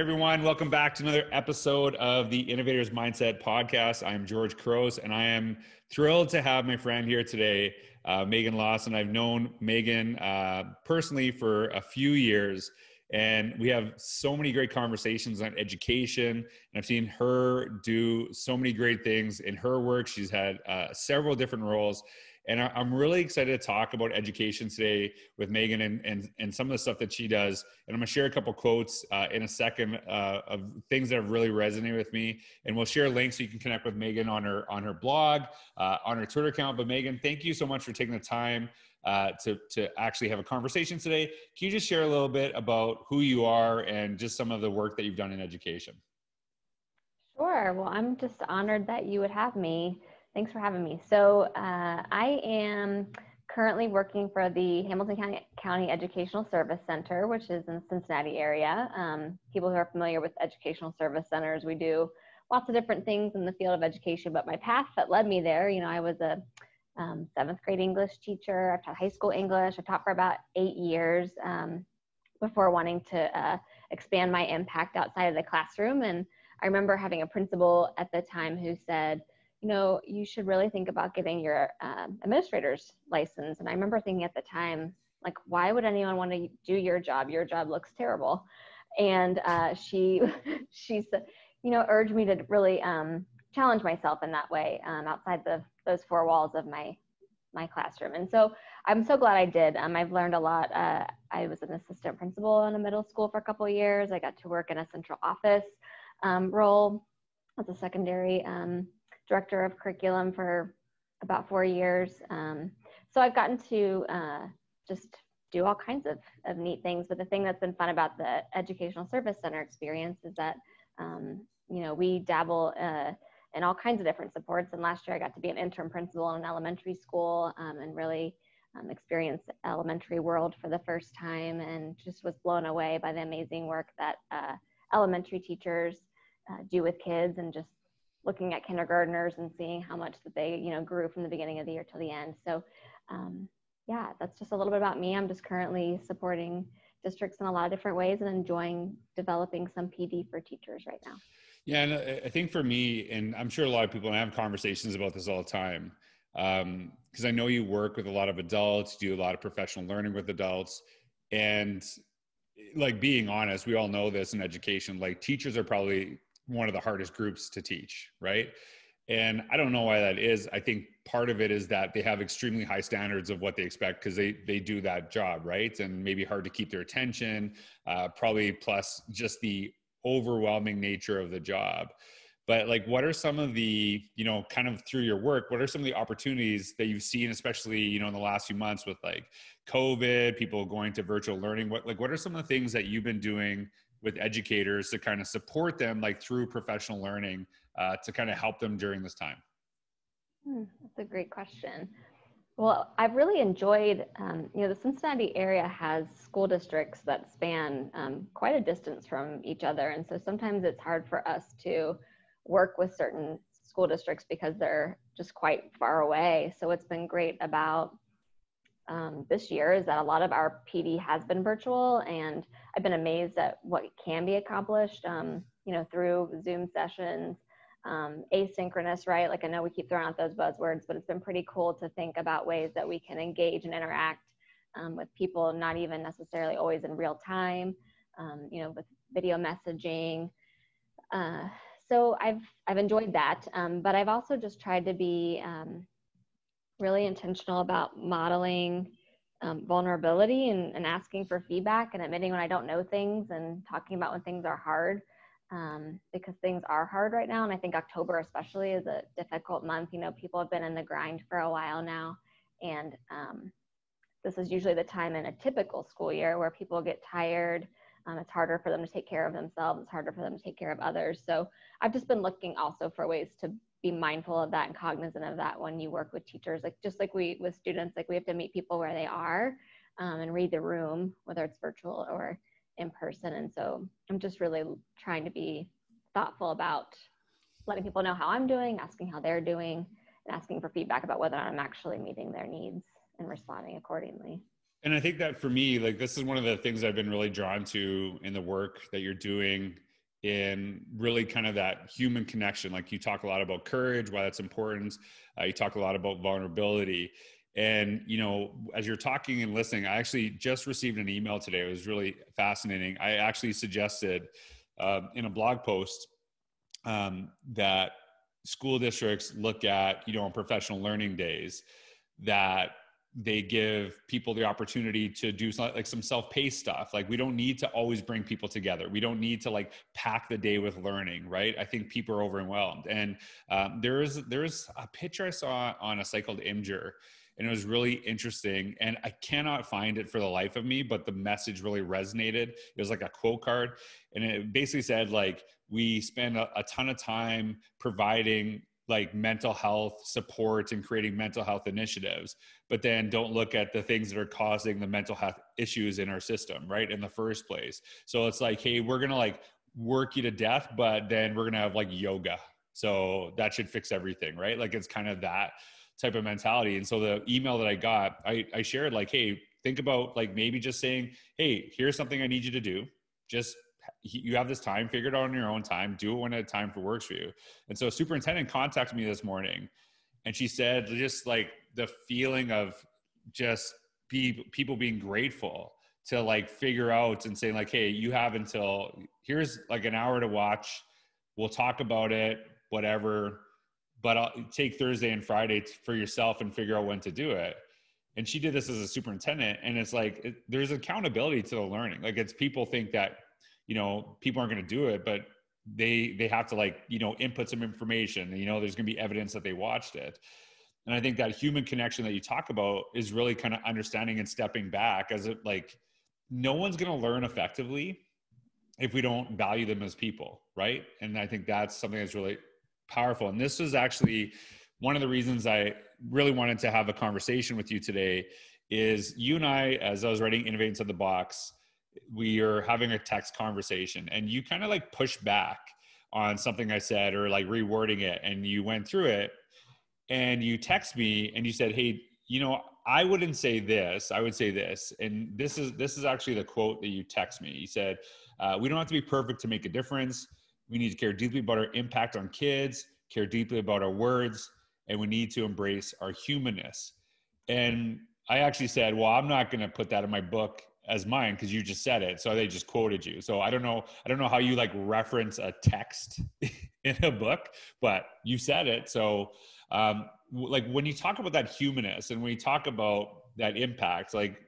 everyone, welcome back to another episode of the Innovators Mindset Podcast. I'm George Couros, and I am thrilled to have my friend here today, uh, Meghan Lawson. I've known Meghan uh, personally for a few years, and we have so many great conversations on education. And I've seen her do so many great things in her work. She's had uh, several different roles. And I'm really excited to talk about education today with Meghan and, and, and some of the stuff that she does. And I'm to share a couple quotes uh, in a second uh, of things that have really resonated with me. And we'll share links so you can connect with Meghan on her on her blog, uh, on her Twitter account. But Meghan, thank you so much for taking the time uh, to to actually have a conversation today. Can you just share a little bit about who you are and just some of the work that you've done in education? Sure. Well, I'm just honored that you would have me. Thanks for having me. So uh, I am currently working for the Hamilton County, County, Educational Service Center, which is in the Cincinnati area. Um, people who are familiar with educational service centers, we do lots of different things in the field of education, but my path that led me there, you know, I was a um, seventh grade English teacher. I've taught high school English. I taught for about eight years um, before wanting to uh, expand my impact outside of the classroom. And I remember having a principal at the time who said, you know, you should really think about getting your um, administrator's license. And I remember thinking at the time, like, why would anyone want to do your job? Your job looks terrible. And uh, she, she said, you know, urged me to really um, challenge myself in that way um, outside the those four walls of my my classroom. And so I'm so glad I did. Um, I've learned a lot. Uh, I was an assistant principal in a middle school for a couple years. I got to work in a central office um, role as a secondary um, director of curriculum for about four years. Um, so I've gotten to uh, just do all kinds of, of neat things. But the thing that's been fun about the Educational Service Center experience is that, um, you know, we dabble uh, in all kinds of different supports. And last year I got to be an interim principal in an elementary school um, and really um, experience elementary world for the first time and just was blown away by the amazing work that uh, elementary teachers uh, do with kids and just looking at kindergarteners and seeing how much that they you know grew from the beginning of the year till the end. So um, yeah that's just a little bit about me. I'm just currently supporting districts in a lot of different ways and enjoying developing some pd for teachers right now. Yeah and i think for me and i'm sure a lot of people and i have conversations about this all the time because um, i know you work with a lot of adults do a lot of professional learning with adults and like being honest we all know this in education like teachers are probably one of the hardest groups to teach, right? And I don't know why that is. I think part of it is that they have extremely high standards of what they expect because they they do that job, right? And maybe hard to keep their attention. Uh, probably plus just the overwhelming nature of the job. But like, what are some of the you know kind of through your work? What are some of the opportunities that you've seen, especially you know in the last few months with like COVID, people going to virtual learning? What like what are some of the things that you've been doing with educators to kind of support them like through professional learning uh, to kind of help them during this time? Hmm, that's a great question. Well, I've really enjoyed, um, you know, the Cincinnati area has school districts that span um, quite a distance from each other. And so sometimes it's hard for us to work with certain school districts because they're just quite far away. So it's been great about um, this year is that a lot of our PD has been virtual, and I've been amazed at what can be accomplished, um, you know, through Zoom sessions, um, asynchronous, right? Like I know we keep throwing out those buzzwords, but it's been pretty cool to think about ways that we can engage and interact um, with people, not even necessarily always in real time, um, you know, with video messaging. Uh, so I've I've enjoyed that, um, but I've also just tried to be really intentional about modeling um, vulnerability and, and, asking for feedback and admitting when I don't know things and talking about when things are hard um, because things are hard right now. And I think October, especially, is a difficult month. You know, people have been in the grind for a while now. And um, this is usually the time in a typical school year where people get tired. Um, it's harder for them to take care of themselves, it's harder for them to take care of others. So I've just been looking also for ways to be mindful of that and cognizant of that when you work with teachers. Like just like we with students like we have to meet people where they are um, and read the room whether it's virtual or in person. And so i'm just really trying to be thoughtful about letting people know how i'm doing asking how they're doing and asking for feedback about whether i'm actually meeting their needs and responding accordingly. And i think that for me like this is one of the things i've been really drawn to in the work that you're doing in really kind of that human connection. Like you talk a lot about courage, why that's important. Uh, you talk a lot about vulnerability. And, you know, as you're talking and listening, I actually just received an email today. It was really fascinating. I actually suggested uh, in a blog post um, that school districts look at, you know, on professional learning days, that they give people the opportunity to do some, like some self-paced stuff. Like we don't need to always bring people together. We don't need to like pack the day with learning right? I think people are overwhelmed. And um, there is there's a picture i saw on a site called imgur and it was really interesting and i cannot find it for the life of me but the message really resonated. It was like a quote card and it basically said like we spend a, a ton of time providing like mental health support and creating mental health initiatives but then don't look at the things that are causing the mental health issues in our system right in the first place. So it's like hey we're gonna like work you to death but then we're gonna have like yoga. So that should fix everything right? Like it's kind of that type of mentality. And so the email that i got i, I shared like hey think about like maybe just saying hey here's something i need you to do. Just you have this time, figure it out on your own time, do it when a time for works for you. And so superintendent contacted me this morning and she said just like the feeling of just be people being grateful to like figure out and saying like, Hey, you have until here's like an hour to watch. We'll talk about it, whatever, but I'll take Thursday and Friday for yourself and figure out when to do it and she did this as a superintendent and it's like it, there's accountability to the learning like it's people think that you know people aren't going to do it but they they have to like you know input some information. You know there's going to be evidence that they watched it. And i think that human connection that you talk about is really kind of understanding and stepping back as it like no one's going to learn effectively if we don't value them as people right? And i think that's something that's really powerful. And this was actually one of the reasons i really wanted to have a conversation with you today is you and i as i was writing innovate inside the box we are having a text conversation and you kind of like push back on something I said or like rewording it and you went through it and you text me and you said, Hey, you know, I wouldn't say this, I would say this. And this is this is actually the quote that you text me. You said, uh, we don't have to be perfect to make a difference. We need to care deeply about our impact on kids, care deeply about our words, and we need to embrace our humanness. And I actually said, Well, I'm not going to put that in my book as mine because you just said it so they just quoted you. So i don't know i don't know how you like reference a text in a book but you said it. So um like when you talk about that humanist and when you talk about that impact like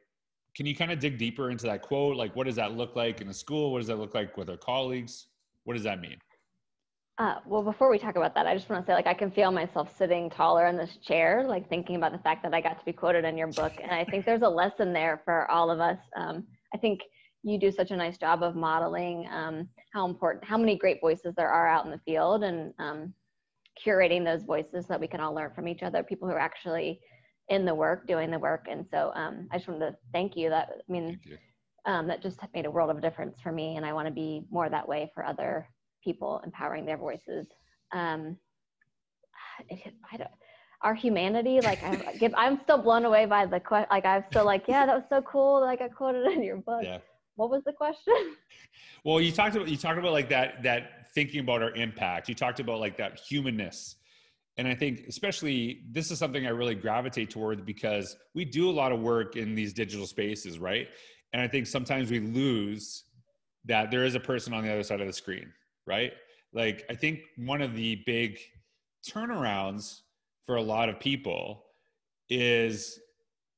can you kind of dig deeper into that quote? Like what does that look like in a school? What does that look like with our colleagues? What does that mean uh, well, before we talk about that, I just want to say, like, I can feel myself sitting taller in this chair, like thinking about the fact that I got to be quoted in your book. And I think there's a lesson there for all of us. Um, I think you do such a nice job of modeling um, how important, how many great voices there are out in the field and um, curating those voices so that we can all learn from each other, people who are actually in the work, doing the work. And so um, I just wanted to thank you. That, I mean, um, that just made a world of difference for me. And I want to be more that way for other people empowering their voices. Um, it, I don't, our humanity, like I give, I'm still blown away by the question. Like I'm still like, yeah, that was so cool. Like I quoted in your book. Yeah. What was the question? Well, you talked about you talked about like that that thinking about our impact. You talked about like that humanness. And I think especially this is something I really gravitate towards because we do a lot of work in these digital spaces, right? And I think sometimes we lose that there is a person on the other side of the screen right? Like, I think one of the big turnarounds for a lot of people is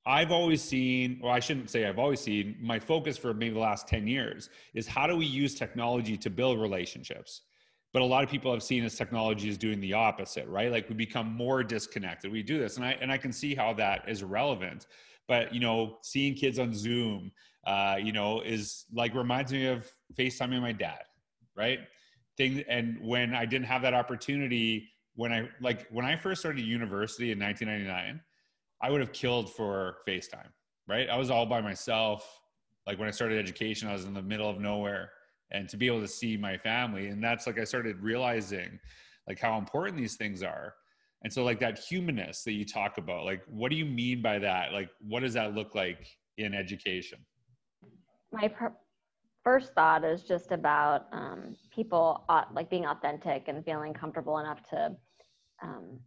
I've always seen, or I shouldn't say I've always seen, my focus for maybe the last 10 years is how do we use technology to build relationships? But a lot of people have seen as technology is doing the opposite, right? Like we become more disconnected. We do this, and I and I can see how that is relevant. But you know, seeing kids on Zoom, uh, you know, is like reminds me of FaceTiming my dad, right? Thing and when i didn't have that opportunity when i like when i first started university in 1999 i would have killed for facetime right? I was all by myself. Like when i started education i was in the middle of nowhere and to be able to see my family and that's like i started realizing like how important these things are. And so like that humanness that you talk about like what do you mean by that? Like what does that look like in education? My first thought is just about um, people like being authentic and feeling comfortable enough to um,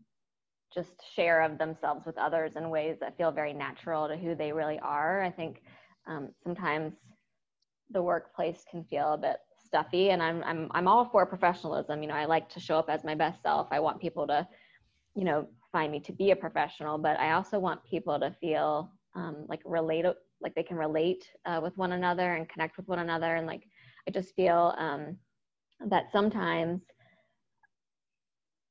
just share of themselves with others in ways that feel very natural to who they really are. I think um, sometimes the workplace can feel a bit stuffy, and I'm I'm I'm all for professionalism. You know, I like to show up as my best self. I want people to, you know, find me to be a professional, but I also want people to feel um, like relate like they can relate uh, with one another and connect with one another. And like i just feel um, that sometimes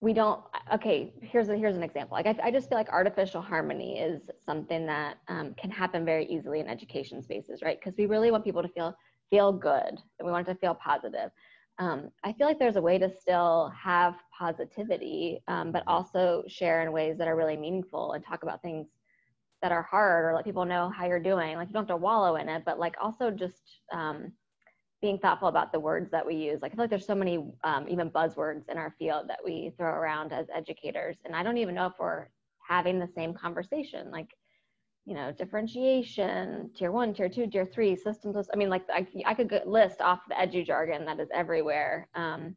we don't okay here's a, here's an example. Like I, I just feel like artificial harmony is something that um, can happen very easily in education spaces right? Because we really want people to feel feel good and we want to feel positive. Um, i feel like there's a way to still have positivity um, but also share in ways that are really meaningful and talk about things that are hard or let people know how you're doing. Like you don't have to wallow in it, but like also just um, being thoughtful about the words that we use. Like I feel like there's so many um, even buzzwords in our field that we throw around as educators, and I don't even know if we're having the same conversation. Like you know, differentiation, tier one, tier two, tier three, systems. I mean, like I, I could list off the edu jargon that is everywhere. Um,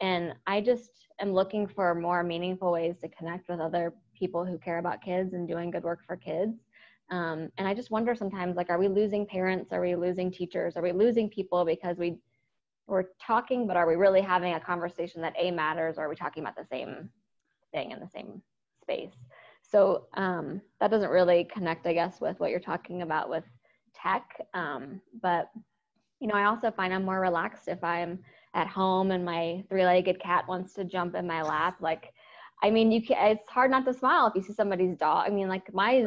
and I just am looking for more meaningful ways to connect with other people who care about kids and doing good work for kids. Um, and I just wonder sometimes, like, are we losing parents? Are we losing teachers? Are we losing people because we we're talking, but are we really having a conversation that a matters, or are we talking about the same thing in the same space? So um, that doesn't really connect, I guess, with what you're talking about with tech. Um, but you know, I also find I'm more relaxed if I'm at home and my three-legged cat wants to jump in my lap. Like I mean, you can, it's hard not to smile if you see somebody's dog. I mean, like my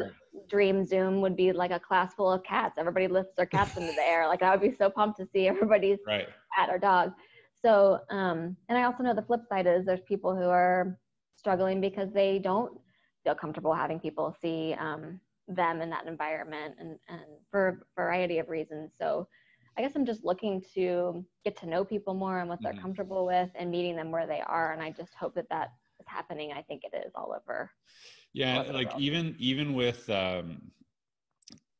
dream Zoom would be like a class full of cats. Everybody lifts their cats into the air. Like I would be so pumped to see everybody's right. cat or dog. So, um, and I also know the flip side is there's people who are struggling because they don't feel comfortable having people see um, them in that environment and, and for a variety of reasons. So I guess I'm just looking to get to know people more and what they're mm-hmm. comfortable with and meeting them where they are. And I just hope that that happening. I think it is all over. Yeah, all over like even even with um,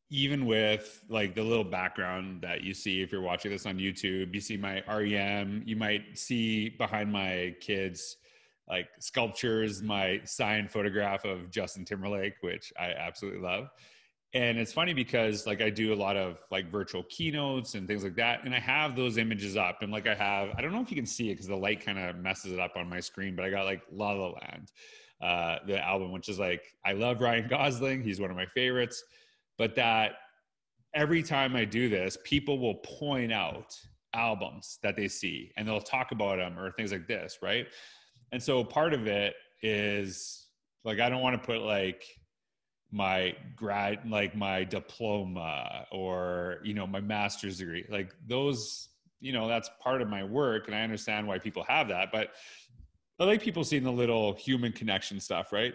even with like the little background that you see if you're watching this on YouTube, you see my REM. You might see behind my kids like sculptures, my signed photograph of Justin Timberlake, which I absolutely love and it's funny because like i do a lot of like virtual keynotes and things like that and i have those images up and like i have i don't know if you can see it because the light kind of messes it up on my screen but i got like la la land uh the album which is like i love ryan gosling he's one of my favorites but that every time i do this people will point out albums that they see and they'll talk about them or things like this right? And so part of it is like i don't want to put like my grad like my diploma or you know my master's degree like those you know that's part of my work and i understand why people have that but i like people seeing the little human connection stuff right?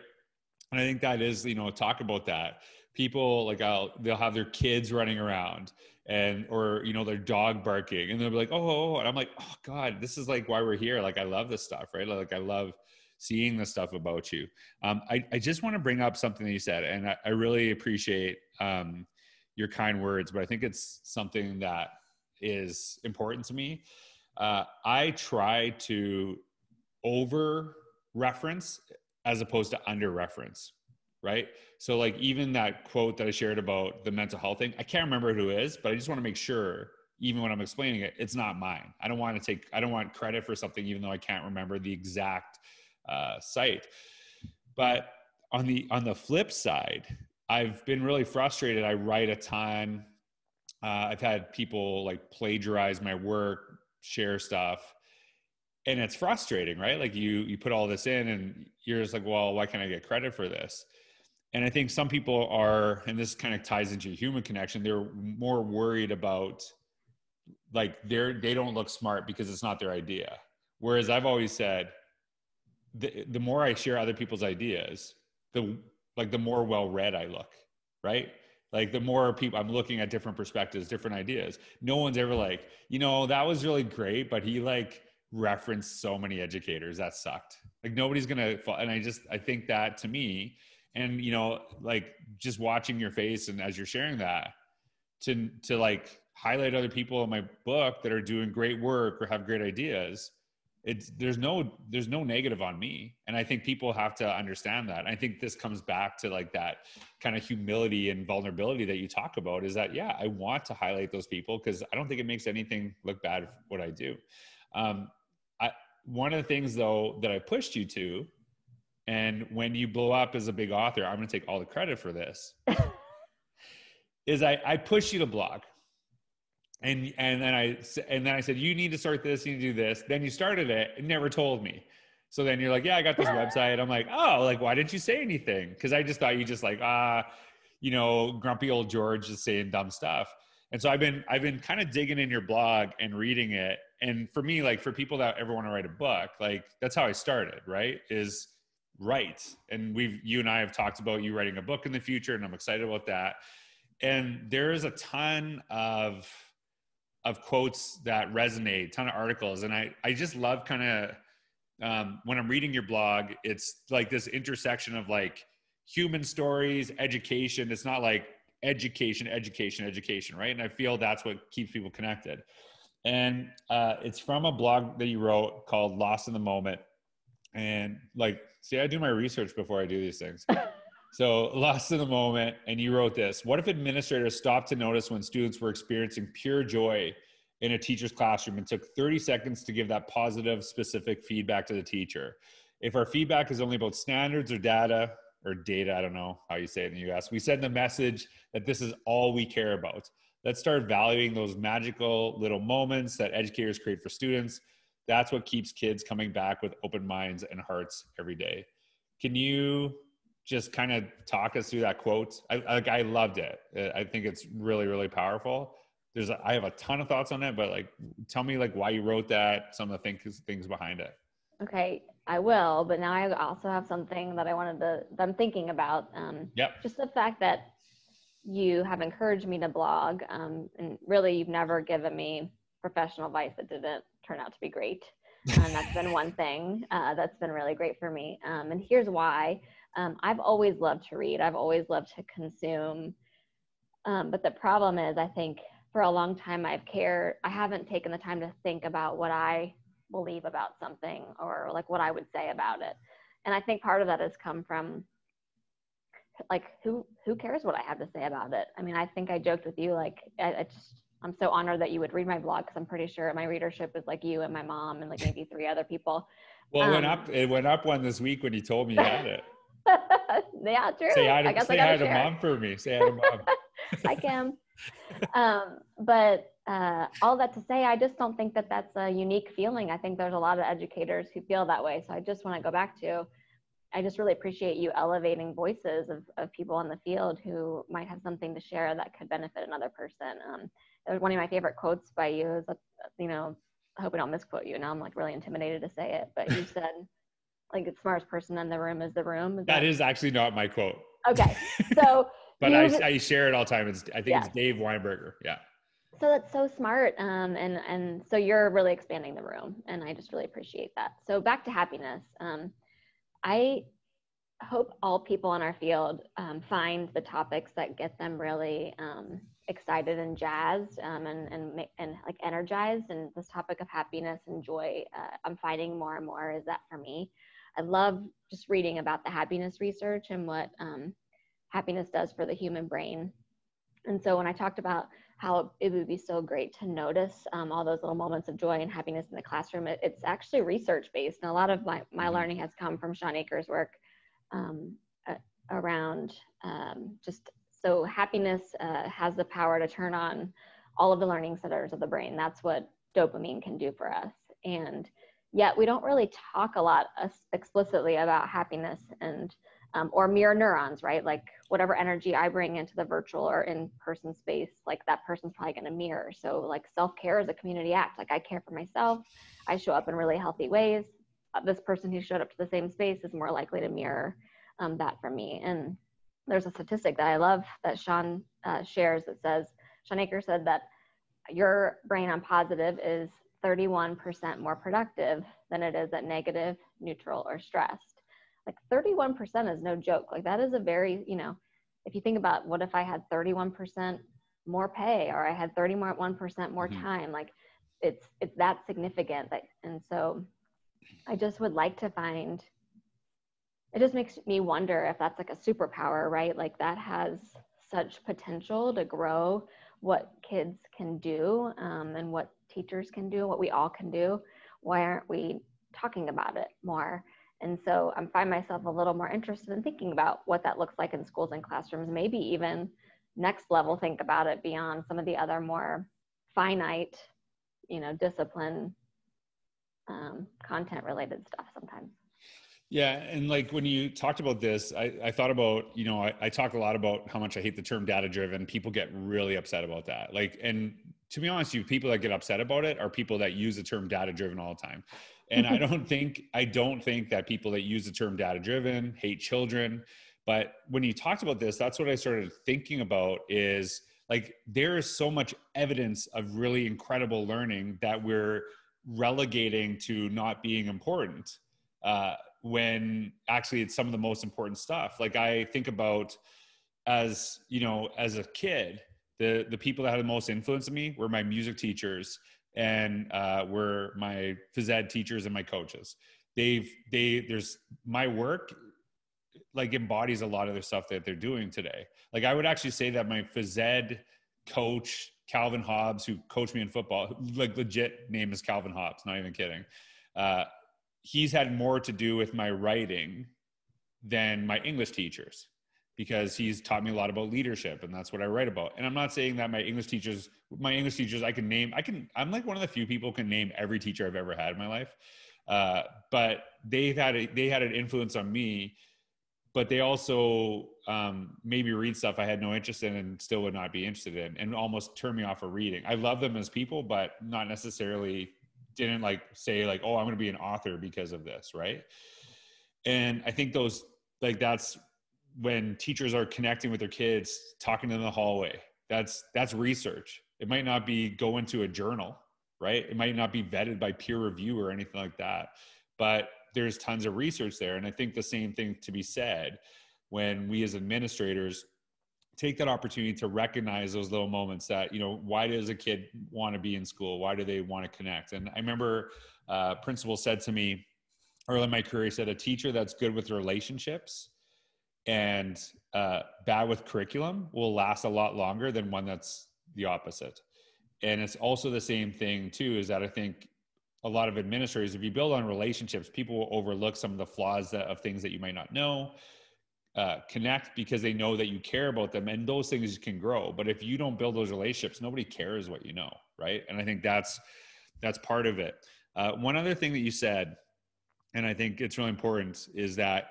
And i think that is you know talk about that. People like i'll they'll have their kids running around and or you know their dog barking and they'll be like oh, oh, oh and i'm like oh god this is like why we're here like i love this stuff right? Like i love seeing the stuff about you. Um, I, I just want to bring up something that you said, and I, I really appreciate um, your kind words, but I think it's something that is important to me. Uh, I try to over reference as opposed to under reference, right? So, like, even that quote that I shared about the mental health thing, I can't remember who is, but I just want to make sure even when I'm explaining it, it's not mine. I don't want to take, I don't want credit for something, even though I can't remember the exact uh, site. But on the on the flip side, I've been really frustrated. I write a ton. Uh, I've had people like plagiarize my work, share stuff, and it's frustrating, right? Like you you put all this in, and you're just like, well, why can't I get credit for this? And I think some people are, and this kind of ties into human connection. They're more worried about like they're they don't look smart because it's not their idea. Whereas I've always said, the, the more I share other people's ideas, the like the more well read I look, right? Like the more people I'm looking at different perspectives, different ideas. No one's ever like, you know, that was really great, but he like referenced so many educators that sucked. Like nobody's gonna. And I just I think that to me, and you know, like just watching your face and as you're sharing that, to to like highlight other people in my book that are doing great work or have great ideas it's there's no there's no negative on me. And i think people have to understand that. I think this comes back to like that kind of humility and vulnerability that you talk about is that yeah i want to highlight those people because i don't think it makes anything look bad what i do. Um, I, one of the things though that i pushed you to and when you blow up as a big author i'm going to take all the credit for this is I, I push you to blog and and then I and then I said you need to start this, you need to do this. Then you started it and never told me. So then you're like, yeah, I got this website. I'm like, oh, like why didn't you say anything? Because I just thought you just like ah, you know, grumpy old George just saying dumb stuff. And so I've been I've been kind of digging in your blog and reading it. And for me, like for people that ever want to write a book, like that's how I started. Right? Is write. And we've you and I have talked about you writing a book in the future, and I'm excited about that. And there is a ton of of quotes that resonate, ton of articles, and I I just love kind of um, when I'm reading your blog, it's like this intersection of like human stories, education. It's not like education, education, education, right? And I feel that's what keeps people connected. And uh, it's from a blog that you wrote called Lost in the Moment. And like, see, I do my research before I do these things. So, lost in the moment, and you wrote this What if administrators stopped to notice when students were experiencing pure joy in a teacher's classroom and took 30 seconds to give that positive, specific feedback to the teacher? If our feedback is only about standards or data, or data, I don't know how you say it in the US, we send the message that this is all we care about. Let's start valuing those magical little moments that educators create for students. That's what keeps kids coming back with open minds and hearts every day. Can you just kind of talk us through that quote? I, like I loved it. I think it's really really powerful. There's a, I have a ton of thoughts on it, but like tell me like why you wrote that, some of the things things behind it. Okay, I will, but now I also have something that I wanted to that I'm thinking about. Um, yep. Just the fact that you have encouraged me to blog, um, and really you've never given me professional advice that didn't turn out to be great. and that's been one thing uh, that's been really great for me. Um, and here's why. Um, I've always loved to read. I've always loved to consume. Um, but the problem is, I think for a long time I've cared. I haven't taken the time to think about what I believe about something or like what I would say about it. And I think part of that has come from like who who cares what I have to say about it? I mean, I think I joked with you like I, I just I'm so honored that you would read my blog because I'm pretty sure my readership is like you and my mom and like maybe three other people. Well, it um, went up. It went up one this week when you told me you had it. yeah, true. Say hi to, I guess say I hi to mom for me. Say hi to mom. hi, Kim. Um, but uh, all that to say, I just don't think that that's a unique feeling. I think there's a lot of educators who feel that way. So I just want to go back to, I just really appreciate you elevating voices of, of people in the field who might have something to share that could benefit another person. Um, one of my favorite quotes by you is, you know, I hope I don't misquote you. Now I'm like really intimidated to say it, but you said, like the smartest person in the room is the room. Is that, that is actually not my quote. Okay. So, but I, I share it all the time. It's, I think yeah. it's Dave Weinberger. Yeah. So that's so smart. Um, and, and so you're really expanding the room and I just really appreciate that. So back to happiness. Um, I hope all people in our field um, find the topics that get them really um, excited and jazzed um, and, and, and like energized. And this topic of happiness and joy, uh, I'm finding more and more is that for me. I love just reading about the happiness research and what um, happiness does for the human brain. And so when I talked about how it would be so great to notice um, all those little moments of joy and happiness in the classroom, it, it's actually research based. And a lot of my, my mm-hmm. learning has come from Shawn Achor's work um, uh, around um, just so happiness uh, has the power to turn on all of the learning centers of the brain. That's what dopamine can do for us. And yet we don't really talk a lot explicitly about happiness and um, or mirror neurons right? Like whatever energy i bring into the virtual or in-person space like that person's probably going to mirror. So like self-care is a community act. Like i care for myself. I show up in really healthy ways. Uh, this person who showed up to the same space is more likely to mirror um, that for me. And there's a statistic that i love that Shawn uh, shares that says Shawn Achor said that your brain on positive is 31% more productive than it is at negative, neutral, or stressed. Like 31% is no joke. Like that is a very, you know, if you think about what if I had 31% more pay or I had 30 more, 1% more mm-hmm. time. Like it's, it's that significant that, and so I just would like to find, it just makes me wonder if that's like a superpower, right? Like that has such potential to grow what kids can do um, and what teachers can do, what we all can do. Why aren't we talking about it more? And so I find myself a little more interested in thinking about what that looks like in schools and classrooms, maybe even next level think about it beyond some of the other more finite, you know, discipline um, content related stuff sometimes. Yeah, and like when you talked about this, I, I thought about, you know, I, I talk a lot about how much I hate the term data driven. People get really upset about that. Like, and to be honest, you people that get upset about it are people that use the term data driven all the time. And I don't think I don't think that people that use the term data driven hate children. But when you talked about this, that's what I started thinking about is like there is so much evidence of really incredible learning that we're relegating to not being important. Uh, when actually it's some of the most important stuff. Like I think about as, you know, as a kid, the the people that had the most influence on me were my music teachers and uh, were my phys ed teachers and my coaches. They've they there's my work like embodies a lot of the stuff that they're doing today. Like I would actually say that my phys ed coach Calvin Hobbs, who coached me in football, like legit name is Calvin Hobbs, not even kidding. Uh, he's had more to do with my writing than my English teachers because he's taught me a lot about leadership and that's what I write about. And I'm not saying that my English teachers, my English teachers, I can name, I can, I'm like one of the few people can name every teacher I've ever had in my life. Uh, but they've had, a, they had an influence on me, but they also um, maybe read stuff I had no interest in and still would not be interested in and almost turn me off of reading. I love them as people, but not necessarily didn't like say like, oh, I'm going to be an author because of this. Right. And I think those, like, that's when teachers are connecting with their kids, talking in the hallway. That's that's research. It might not be go into a journal, right? It might not be vetted by peer review or anything like that. But there's tons of research there. And I think the same thing to be said when we as administrators take that opportunity to recognize those little moments that you know why does a kid want to be in school why do they want to connect and i remember uh, principal said to me early in my career he said a teacher that's good with relationships and uh, bad with curriculum will last a lot longer than one that's the opposite. And it's also the same thing too, is that I think a lot of administrators, if you build on relationships, people will overlook some of the flaws that, of things that you might not know. Uh, connect because they know that you care about them, and those things can grow. But if you don't build those relationships, nobody cares what you know, right? And I think that's that's part of it. Uh, one other thing that you said, and I think it's really important, is that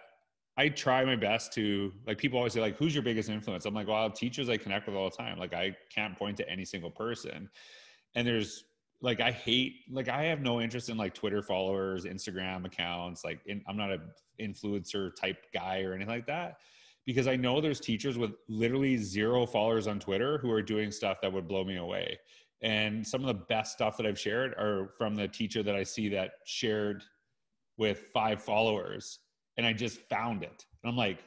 I try my best to like people always say like who's your biggest influence? I'm like, well, teachers I connect with all the time. Like I can't point to any single person. And there's like I hate like I have no interest in like Twitter followers, Instagram accounts. Like in, I'm not a influencer type guy or anything like that because I know there's teachers with literally zero followers on Twitter who are doing stuff that would blow me away. And some of the best stuff that I've shared are from the teacher that I see that shared with five followers and I just found it. And I'm like,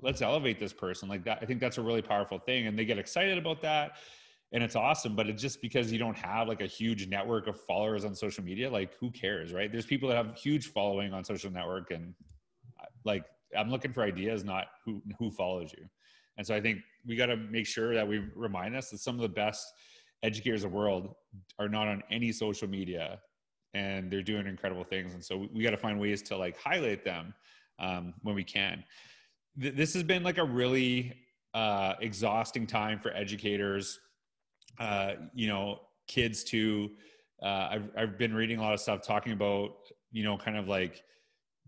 let's elevate this person like that. I think that's a really powerful thing. And they get excited about that. And it's awesome. But it's just because you don't have like a huge network of followers on social media, like who cares, right? There's people that have huge following on social network and uh, like I'm looking for ideas, not who who follows you. And so I think we got to make sure that we remind us that some of the best educators of the world are not on any social media and they're doing incredible things. And so we got to find ways to like highlight them um, when we can. Th- this has been like a really uh, exhausting time for educators, uh, you know, kids too. Uh, I've, I've been reading a lot of stuff talking about, you know, kind of like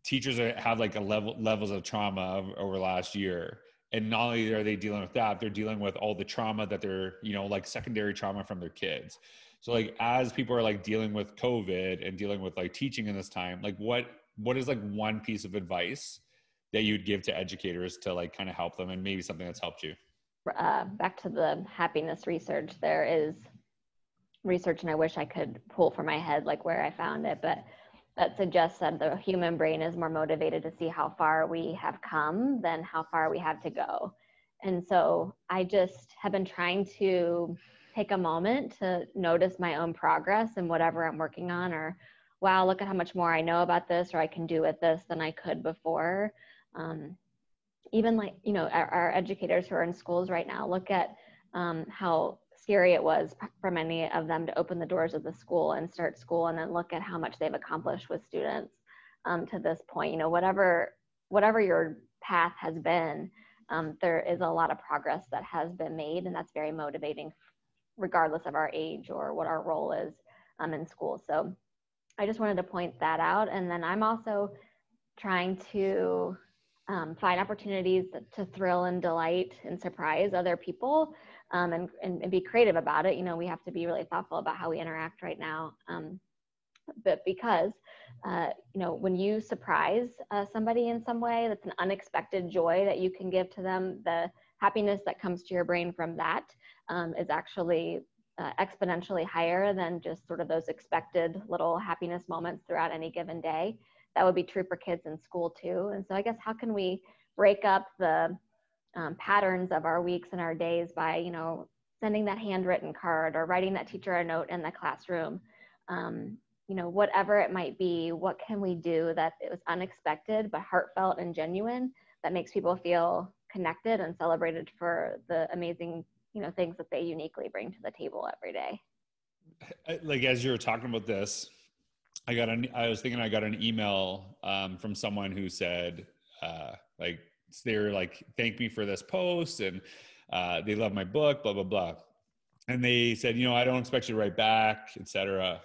teachers have like a level levels of trauma over last year. And not only are they dealing with that, they're dealing with all the trauma that they're, you know, like secondary trauma from their kids. So like as people are like dealing with COVID and dealing with like teaching in this time, like what what is like one piece of advice that you'd give to educators to like kind of help them and maybe something that's helped you? Uh, back to the happiness research there is research and i wish i could pull from my head like where i found it but that suggests that the human brain is more motivated to see how far we have come than how far we have to go. And so I just have been trying to take a moment to notice my own progress and whatever I'm working on, or wow, look at how much more I know about this, or I can do with this than I could before. Um, even like, you know, our, our, educators who are in schools right now, look at um, how scary it was for many of them to open the doors of the school and start school and then look at how much they've accomplished with students um, to this point you know whatever whatever your path has been um, there is a lot of progress that has been made and that's very motivating regardless of our age or what our role is um, in school so i just wanted to point that out and then i'm also trying to um, find opportunities to thrill and delight and surprise other people um, and, and, and, be creative about it. You know, we have to be really thoughtful about how we interact right now. Um, but because, uh, you know, when you surprise uh, somebody in some way, that's an unexpected joy that you can give to them. The happiness that comes to your brain from that um, is actually uh, exponentially higher than just sort of those expected little happiness moments throughout any given day. That would be true for kids in school too. And so I guess how can we break up the um, patterns of our weeks and our days by, you know, sending that handwritten card or writing that teacher a note in the classroom. Um, you know, whatever it might be, what can we do that it was unexpected but heartfelt and genuine that makes people feel connected and celebrated for the amazing, you know, things that they uniquely bring to the table every day. Like as you were talking about this, I got an. I was thinking I got an email um, from someone who said, uh, like, they were like, thank me for this post and uh, they love my book, blah, blah, blah. And they said, you know, I don't expect you to write back, etc.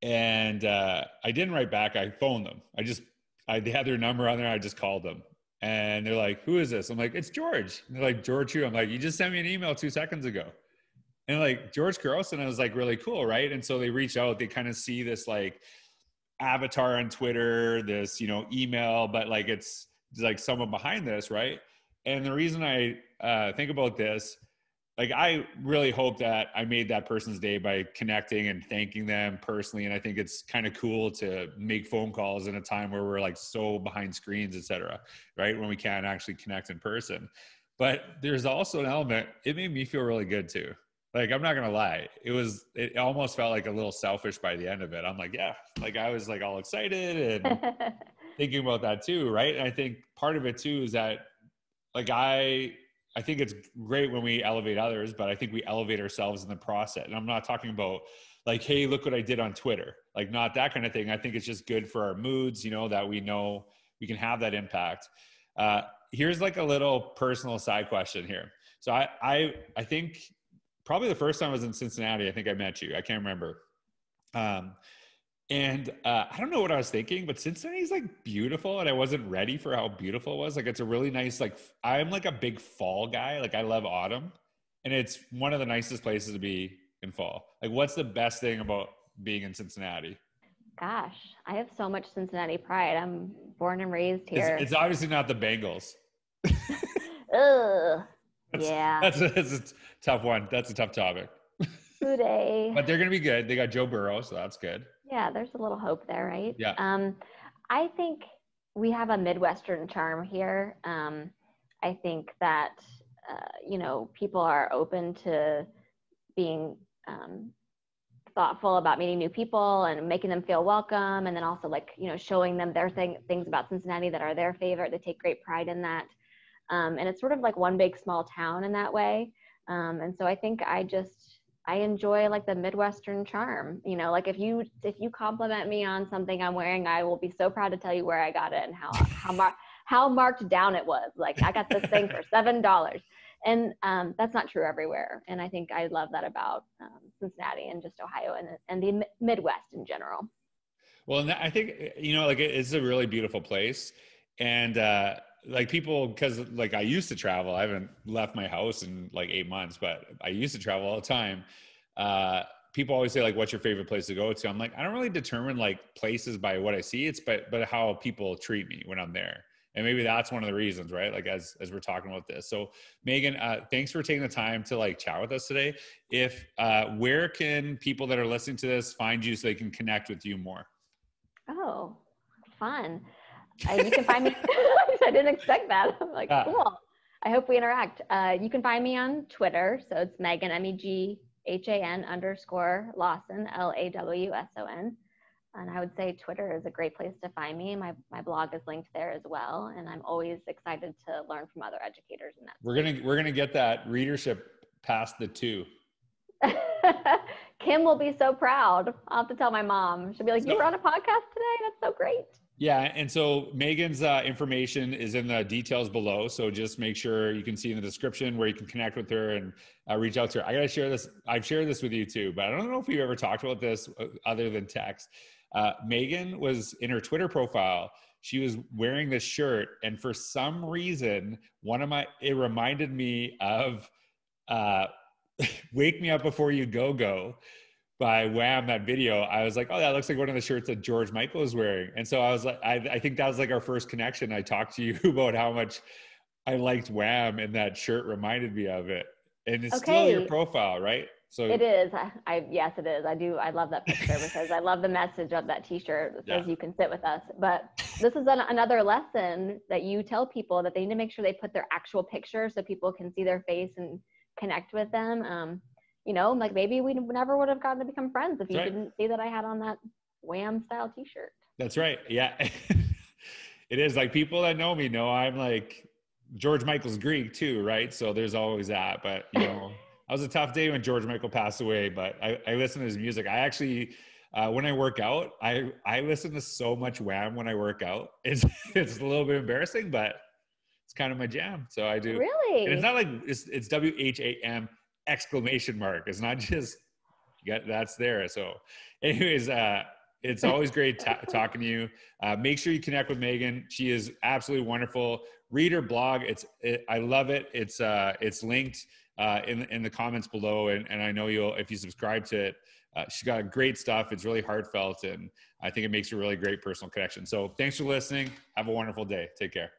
And uh, I didn't write back. I phoned them. I just, I, they had their number on there. I just called them. And they're like, who is this? I'm like, it's George. And they're like, George who? I'm like, you just sent me an email two seconds ago. And like George Carlson, I was like really cool, right? And so they reach out, they kind of see this like avatar on Twitter, this, you know, email, but like it's like someone behind this, right? And the reason I uh, think about this, like I really hope that I made that person's day by connecting and thanking them personally. And I think it's kind of cool to make phone calls in a time where we're like so behind screens, et cetera, right? When we can't actually connect in person. But there's also an element, it made me feel really good too. Like I'm not gonna lie, it was it almost felt like a little selfish by the end of it. I'm like, yeah, like I was like all excited and thinking about that too, right? And I think part of it too is that like I I think it's great when we elevate others, but I think we elevate ourselves in the process. And I'm not talking about like, hey, look what I did on Twitter. Like not that kind of thing. I think it's just good for our moods, you know, that we know we can have that impact. Uh, here's like a little personal side question here. So I I I think probably the first time I was in Cincinnati, I think I met you. I can't remember. Um, and uh, I don't know what I was thinking, but Cincinnati's like beautiful, and I wasn't ready for how beautiful it was. Like it's a really nice, like I'm like a big fall guy. Like I love autumn, and it's one of the nicest places to be in fall. Like, what's the best thing about being in Cincinnati? Gosh, I have so much Cincinnati pride. I'm born and raised here. It's, it's obviously not the Bengals. Ugh. That's, yeah, that's a, that's a tough one. That's a tough topic. Today. but they're going to be good. They got Joe Burrow, so that's good. Yeah, there's a little hope there, right? Yeah. Um, I think we have a Midwestern charm here. Um, I think that, uh, you know, people are open to being um, thoughtful about meeting new people and making them feel welcome. And then also like, you know, showing them their thing, things about Cincinnati that are their favorite. They take great pride in that. Um, and it's sort of like one big small town in that way. Um, and so I think I just I enjoy like the Midwestern charm. You know, like if you if you compliment me on something I'm wearing, I will be so proud to tell you where I got it and how how mar- how marked down it was. Like I got this thing for seven dollars, and um, that's not true everywhere. And I think I love that about um, Cincinnati and just Ohio and and the Midwest in general. Well, I think you know, like it's a really beautiful place, and uh, like people because like i used to travel. I haven't left my house in like eight months but i used to travel all the time. Uh people always say like what's your favorite place to go to? I'm like i don't really determine like places by what i see. It's but but how people treat me when i'm there. And maybe that's one of the reasons right? Like as as we're talking about this. So meghan uh, thanks for taking the time to like chat with us today. If uh where can people that are listening to this find you so they can connect with you more? Oh fun uh, you can find me. I didn't expect that. I'm like, cool. I hope we interact. Uh, you can find me on Twitter. So it's Meghan, M E G H A N underscore Lawson, L A W S O N. And I would say Twitter is a great place to find me. My, my blog is linked there as well. And I'm always excited to learn from other educators in that. We're going to, we're going to get that readership past the two. Kim will be so proud. I'll have to tell my mom. She'll be like, "You were on a podcast today. That's so great." Yeah, and so Meghan's uh, information is in the details below. So just make sure you can see in the description where you can connect with her and uh, reach out to her. I gotta share this. I've shared this with you too, but I don't know if we've ever talked about this uh, other than text. Uh, Meghan was in her Twitter profile. She was wearing this shirt, and for some reason, one of my it reminded me of uh, "Wake Me Up Before You Go Go." By Wham that video, I was like, oh, that looks like one of the shirts that George Michael is wearing. And so I was like, I, I think that was like our first connection. I talked to you about how much I liked Wham and that shirt reminded me of it. And it's okay. still your profile, right? So it is. I, I, yes, it is. I do. I love that picture because I love the message of that T-shirt that says yeah. "You can sit with us." But this is an, another lesson that you tell people that they need to make sure they put their actual picture so people can see their face and connect with them. Um, you know, like maybe we never would have gotten to become friends if you right. didn't see that I had on that Wham style T-shirt. That's right. Yeah, it is. Like people that know me know I'm like George Michael's Greek too, right? So there's always that. But you know, I was a tough day when George Michael passed away. But I, I listen to his music. I actually. Uh, when I work out, I I listen to so much Wham when I work out. It's it's a little bit embarrassing, but it's kind of my jam. So I do. Really? And it's not like it's it's W H A M exclamation mark. It's not just got that's there. So, anyways, uh, it's always great talking to you. Uh, make sure you connect with Meghan. She is absolutely wonderful. Read her blog. It's it, I love it. It's uh, it's linked uh, in in the comments below, and and I know you'll if you subscribe to it. Uh, she's got great stuff. It's really heartfelt, and I think it makes a really great personal connection. So, thanks for listening. Have a wonderful day. Take care.